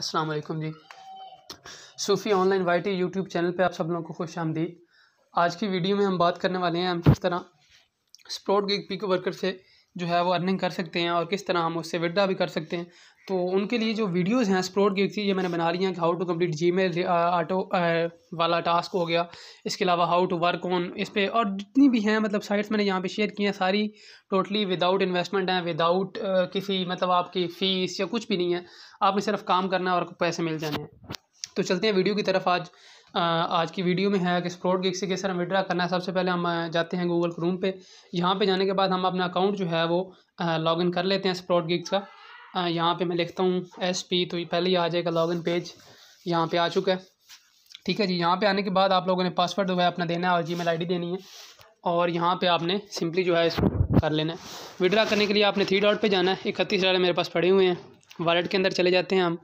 अस्सलाम वालेकुम जी। Sufi online Y T YouTube channel पे आप सब लोगों को खुश आमदीद। आज की वीडियो में हम बात करने वाले हैं, हम किस तरह स्पोर्ट गिग पिक वर्कर से जो है वो अर्निंग कर सकते हैं और किस तरह हम उससे विड्रा भी कर सकते हैं। तो उनके लिए जो वीडियोस हैं स्प्रोट गिग की, ये मैंने बना ली हैं। कि how to complete Gmail auto वाला टास्क हो गया। इसके अलावा हाउ टू वर्क ऑन इस पर और जितनी भी हैं मतलब साइट्स मैंने यहाँ पे शेयर की हैं, सारी टोटली विदाउट इन्वेस्टमेंट हैं विदाउट किसी मतलब आपकी फ़ीस या कुछ भी नहीं है। आपने सिर्फ़ काम करना है और पैसे मिल जाने हैं। तो चलते हैं वीडियो की तरफ़ आज। आज की वीडियो में है कि स्प्रोट गिग से कैसे तरह विड्रा करना है। सबसे पहले हम जाते हैं गूगल क्रूम पे। यहाँ पे जाने के बाद हम अपना अकाउंट जो है वो लॉगिन कर लेते हैं स्प्रोट गिग्स का। यहाँ पे मैं लिखता हूँ एस पी तो पहले ही आ जाएगा लॉगिन पेज यहाँ पे आ चुका है। ठीक है जी, यहाँ पे आने के बाद आप लोगों ने पासवर्ड जो है अपना देना है और जी मेल आई देनी है। और यहाँ पे आपने सिंपली जो है इसको कर लेना है। विड्रा करने के लिए आपने थ्री डॉट पे जाना है। इकतीस डॉलर मेरे पास पड़े हुए हैं। वॉलेट के अंदर चले जाते हैं हम।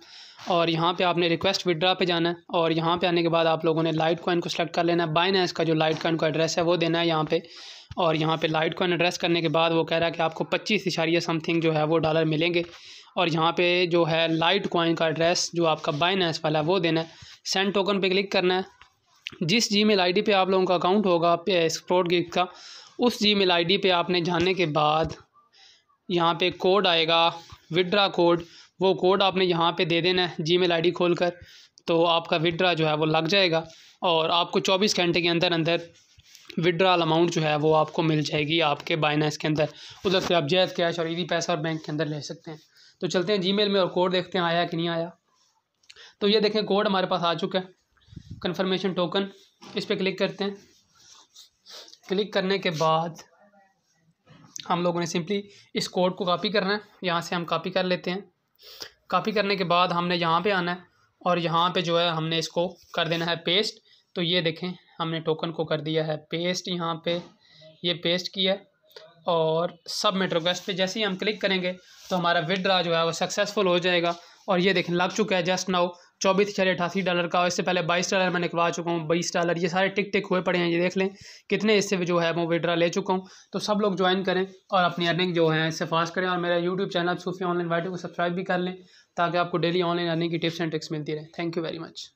और यहाँ पे आपने रिक्वेस्ट विड्रा पे जाना है और यहाँ पे आने के बाद आप लोगों ने लाइट कॉइन को सिलेक्ट कर लेना है। बाइनेंस का जो लाइट कॉइन का एड्रेस है वो देना है यहाँ पे। और यहाँ पे लाइट कॉइन एड्रेस करने के बाद वो कह रहा है कि आपको पच्चीस इशारिया समथिंग जो है वो डॉलर मिलेंगे। और यहाँ पे जो है लाइट कॉइन का एड्रेस जो आपका बाइनेंस वाला है वो देना है। सेंड टोकन पे क्लिक करना है। जिस जी मेल आई पे आप लोगों का अकाउंट होगा स्प्रोट गिग का, उस जी मेल आई पे आपने जाने के बाद यहाँ पे कोड आएगा विड्रा कोड वो कोड आपने यहाँ पे दे देना है जी मेल आई खोल कर तो आपका विड्रा जो है वो लग जाएगा और आपको चौबीस घंटे के अंदर अंदर विड्रॉल अमाउंट जो है वो आपको मिल जाएगी आपके बाइनेंस के अंदर। उधर से आप जैद कैश और ईदी पैसा और बैंक के अंदर ले सकते हैं। तो चलते हैं जीमेल में और कोड देखते हैं आया कि नहीं आया। तो ये देखें कोड हमारे पास आ चुका है। कन्फर्मेशन टोकन इस पर क्लिक करते हैं। क्लिक करने के बाद हम लोगों ने सिंपली इस कोड को कॉपी करना है। यहाँ से हम कॉपी कर लेते हैं। कॉपी करने के बाद हमने यहाँ पे आना है और यहाँ पे जो है हमने इसको कर देना है पेस्ट तो ये देखें, हमने टोकन को कर दिया है पेस्ट यहाँ पे। ये पेस्ट किया है और सबमिट रिक्वेस्ट पे जैसे ही हम क्लिक करेंगे तो हमारा विड्रा जो है वो सक्सेसफुल हो जाएगा। और ये देखें, लग चुका है जस्ट नाउ चौबीस हज़ार अठासी डॉलर का, और इससे पहले बाईस डॉलर मैं निकलवा चुका हूँ, बीस डॉलर, ये सारे टिक टिक हुए पड़े हैं, ये देख लें, कितने इससे जो है वो विड्रा ले चुका हूँ। तो सब लोग ज्वाइन करें और अपनी अर्निंग जो है इससे फास्ट करें, और मेरा यूट्यूब चैनल सूफी ऑनलाइन वाइटो को सब्सक्राइब भी कर लें, ताकि आपको डेली ऑनलाइन अर्निंग की टिप्स एंड ट्रिक्स मिलती रहे। Thank you very much